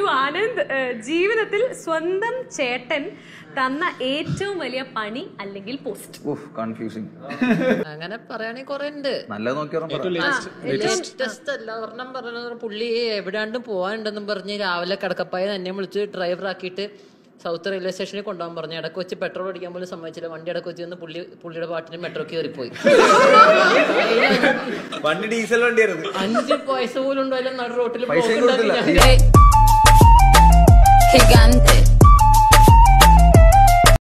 To Anand ജീവിതത്തിൽ സ്വന്തം ചേട്ടൻ തന്ന ഏറ്റവും വലിയ പണി അല്ലെങ്കിൽ പോസ്റ്റ്. ഉഫ് കൺഫ്യൂസിങ് അങ്ങനെ പറയുകയാണെങ്കിൽ കുറെ ഉണ്ട് നല്ലത് നോക്കിയാൽ ലേറ്റസ്റ്റ് പുള്ളി എവിടാണ്ടും പോവാനുണ്ടെന്നും പറഞ്ഞ് രാവിലെ കിടക്കപ്പായ തന്നെ വിളിച്ച് ഡ്രൈവർ ആക്കിയിട്ട് സൗത്ത് റെയിൽവേ സ്റ്റേഷനിൽ കൊണ്ടുപോകാൻ പറഞ്ഞു. ഇടയ്ക്ക് വെച്ച് പെട്രോൾ അടിക്കാൻ പോലും സമ്മതിച്ചില്ല. വണ്ടി ഇടയ്ക്ക് വെച്ച് പുള്ളി പുള്ളിയുടെ പാട്ടിന് മെട്രോ കയറിപ്പോയി. വണ്ടി ഡീസൽ വണ്ടിയായിരുന്നു അഞ്ച് പൈസ പോലും ഉണ്ടായാലും നട റോട്ടിൽ പൈസയും